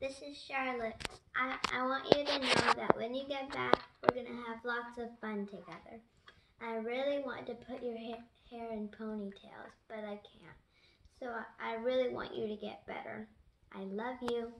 This is Charlotte. I, I want you to know that when you get back, we're going to have lots of fun together. I really want to put your hair, hair in ponytails, but I can't. So I, I really want you to get better. I love you.